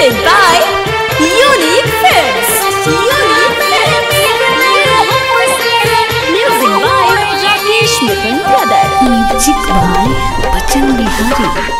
presented by Unique Films. Unique Films. Music by Rakesh Mukund Brother. Music by Bachchan Bihari.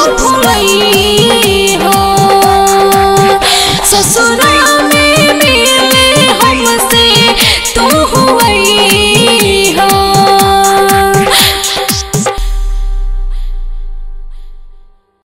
好不容